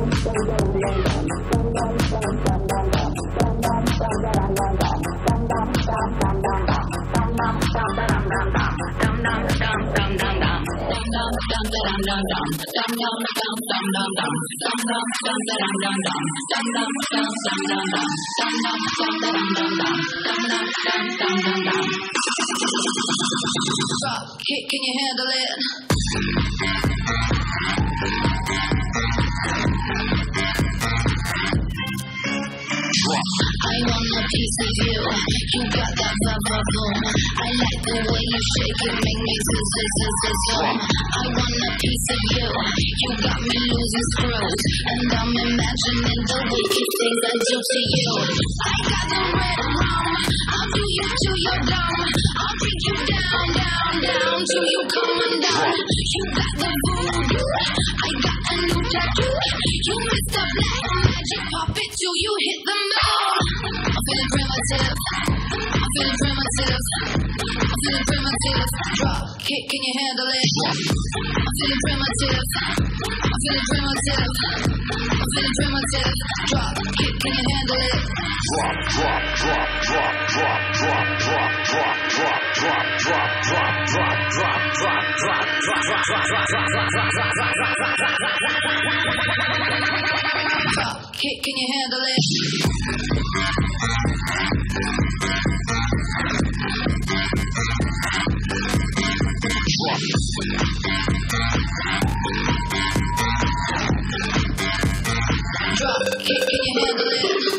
Fuck, can you handle it? I want a piece of you. You got that vibe, boom. I like the way you shake it, make me so, so, so, so. I want a piece of you. You got me losing screws, and I'm imagining the wicked things I do to you. I got the red rum. I'll do you to your dumb. I'll break you down, down, down till you come undone. You got the voodoo. I got a new tattoo. You missed the black Pop it till you hit the moon. I'm feeling primitive. I'm feeling primitive. I'm feeling primitive. Drop kick, can you handle it? I'm feeling primitive. I'm feeling primitive. I'm feeling primitive. Drop kick, can you handle it? drop, drop, drop, drop, drop, drop, drop, drop, drop, drop, drop, drop, drop, drop, drop, drop, drop, drop, Drop kick, can you handle it? Drop kick, can you handle it?